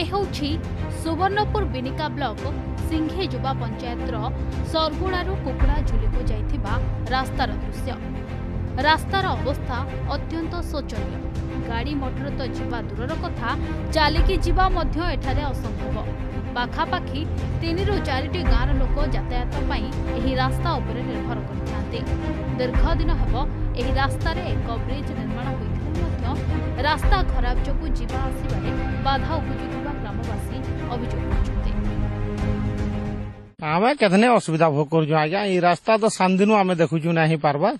ଏ ହେଉଛି ସୁବର୍ଣ୍ଣପୁର ବିନିକା ବ୍ଲକ ସିଂହେ ଯୁବା ପଞ୍ଚାୟତର ସରଗୁଣାରୁ କୁକୁଡ଼ା ଝୁଲିକୁ ଯାଇଥିବା ରାସ୍ତାର ଦୃଶ୍ୟ ରାସ୍ତାର ଅବସ୍ଥା ଅତ୍ୟନ୍ତ ଶୋଚନୀୟ ଗାଡ଼ି ମଟର ତ ଯିବା ଦୂରର କଥା ଚାଲିକି ଯିବା ମଧ୍ୟ ଏଠାରେ ଅସମ୍ଭବ ପାଖାପାଖି ତିନିରୁ ଚାରିଟି ଗାଁର ଲୋକ ଯାତାୟାତ ପାଇଁ ଏହି ରାସ୍ତା ଉପରେ ନିର୍ଭର କରିଥାନ୍ତି ଦୀର୍ଘ ଦିନ ହେବ ଏହି ରାସ୍ତାରେ ଏକ ବ୍ରିଜ୍ ନିର୍ମାଣ ହୋଇଥିଲା रास्ता खराब जो आसवे बाधा उपजुवा ग्रामवासी अभियोग आमे कतने असुविधा भोग कर रास्ता तो सान दिन आम देखुचु ना ही पार्बा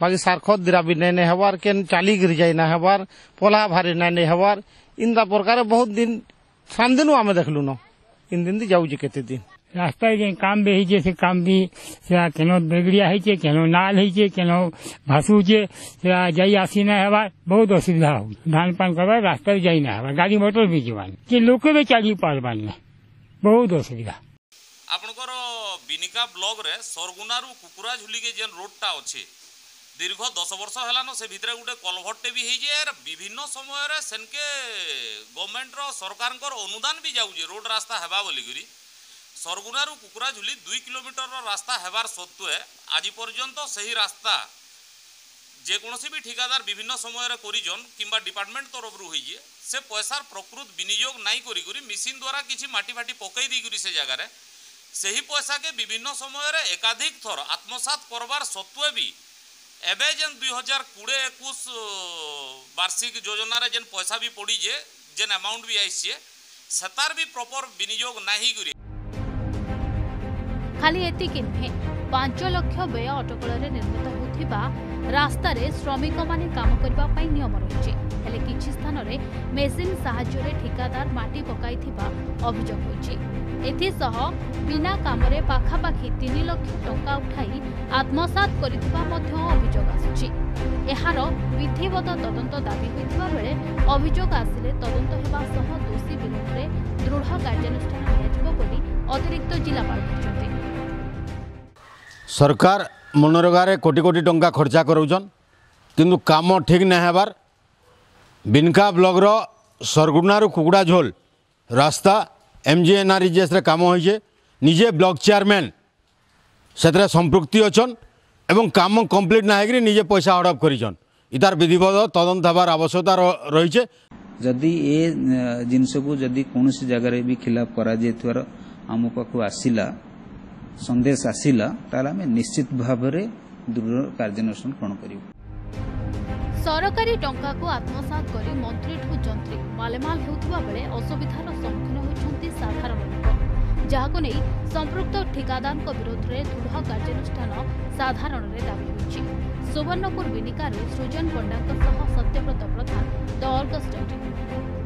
बाकी सारखत दीरा भी नहीं हबार केन चाली गिर जाए ना हबार पोला भारी नहीं हबार इन प्रकार बहुत दिन सान दिन आम देख इन दिन दी जाऊ जी दिन रास्ता के काम भी है से काम भी से केनो बेगड़िया है चे केनो नाल है चे केनो भासू चे जाई आसी ना हवा बहुत असुविधा हो धान पान करवा रास्ता जाई ना हवा गाड़ी मोटर भी जीवान के लोग भी चली पारबान ना बहुत असुविधा ଆପଣଙ୍କର ବିନିକା ବ୍ଲକରେ ସରଗୁନାରୁ କୁକୁରା ଝୁଲିକି ଯେନ୍ ରୋଡ଼ଟା ଅଛେ ଦୀର୍ଘ ଦଶ ବର୍ଷ ହେଲାନ ସେ ଭିତରେ ଗୋଟେ କଲଭର୍ଟଟେ ବି ହେଇଛେ ଆର୍ ବିଭିନ୍ନ ସମୟରେ ସେନ୍କେ ଗଭର୍ଣ୍ଣମେଣ୍ଟର ସରକାରଙ୍କର ଅନୁଦାନ ବି ଯାଉଛେ ରୋଡ଼ ରାସ୍ତା ହେବା ବୋଲିକରି সরগুনারু কুকুরাঝুলি দুই কিলোমিটর রাস্তা হবার সত্ত্বে আজ পর্যন্ত সেই রাস্তা যেকোনসি বি ঠিকাদার বিভিন্ন সময়ের করিছন কিংবা ডিপার্টমেন্ট তরফরু হয়েছে সে পয়সার প্রকৃত বিনিয়োগ নাই করি করি মেসিন দ্বারা কিছু মাটি ফাটি পকাই দিয়ে সে জায়গায় সেই পয়সাকে বিভিন্ন সময়ের একাধিক থর আত্মসাত করবার সত্ত্বে বি এবে যেন দুই হাজার কোড়ে একুশ বার্ষিক যোজনার যেন পয়সা বি পড়িছে যেন অ্যামাউন্ট বি আইসছে সেতার বি প্রপর বিনিয়োগ নাহি করি ଖାଲି ଏତିକି ନୁହେଁ ପାଞ୍ଚ ଲକ୍ଷ ବ୍ୟୟ ଅଟକଳରେ ନିର୍ମିତ ହେଉଥିବା ରାସ୍ତାରେ ଶ୍ରମିକମାନେ କାମ କରିବା ପାଇଁ ନିୟମ ରହିଛି ହେଲେ କିଛି ସ୍ଥାନରେ ମେସିନ୍ ସାହାଯ୍ୟରେ ଠିକାଦାର ମାଟି ପକାଇଥିବା ଅଭିଯୋଗ ହୋଇଛି ଏଥିସହ ବିନା କାମରେ ପାଖାପାଖି ତିନି ଲକ୍ଷ ଟଙ୍କା ଉଠାଇ ଆତ୍ମସାତ କରିଥିବା ମଧ୍ୟ ଅଭିଯୋଗ ଆସୁଛି ଏହାର ବିଧିବଦ୍ଧ ତଦନ୍ତ ଦାବି ହୋଇଥିବା ବେଳେ ଅଭିଯୋଗ ଆସିଲେ ତଦନ୍ତ ହେବା ସହ ଦୋଷୀ ବିରୁଦ୍ଧରେ ଦୃଢ଼ କାର୍ଯ୍ୟାନୁଷ୍ଠାନ ନିଆଯିବ ବୋଲି ଅତିରିକ୍ତ ଜିଲ୍ଲାପାଳ କହିଛନ୍ତି সরকার মনোরগারে কোটি কোটি টঙ্কা খরচা করছেন কিন্তু কাম ঠিক না হবার বিনকা ব্লকর সরগুণার কুকুড়া ঝোল রাস্তা এমজিএনআরইজিএসরে কাম হয়েছে নিজে ব্লক চেয়ারম্যান সেতরে সম্পৃক্তি অছন এবং কাম কমপ্লিট না হয়ে নিজে পয়সা হড়প করেছেন ইতার বিধিবদ্ধ তদন্ত হবার আবশ্যকতা রয়েছে ଯଦି ଏ ଜିନିଷକୁ ଯଦି କୌଣସି ଜାଗାରେ ବି ଖିଲାପ କରାଯାଇଥିବାର ଆମ ପାଖକୁ ଆସିଲା ସନ୍ଦେଶ ଆସିଲା ତାହେଲେ ଆମେ ନିଶ୍ଚିତ ଭାବରେ ଦୃଢ କାର୍ଯ୍ୟାନୁଷ୍ଠାନ କ'ଣ କରିବୁ ସରକାରୀ ଟଙ୍କାକୁ ଆତ୍ମସାତ କରି ମନ୍ତ୍ରୀଠୁ ଯନ୍ତ୍ରୀ ମାଲେମାଲ ହେଉଥିବା ବେଳେ ଅସୁବିଧାର ସମ୍ମୁଖୀନ ହେଉଛନ୍ତି ସାଧାରଣ ଲୋକ ଯାହାକୁ ନେଇ ସମ୍ପୃକ୍ତ ଠିକାଦାରଙ୍କ ବିରୋଧରେ ଦୃଢ କାର୍ଯ୍ୟାନୁଷ୍ଠାନ ସାଧାରଣରେ ଦାବି ହୋଇଛି ସୁବର୍ଣ୍ଣପୁର ବିନିକାରୁ ସୃଜନ ପଣ୍ଡାଙ୍କ ସହ ସତ୍ୟବ୍ରତ ପ୍ରଧାନ ଦ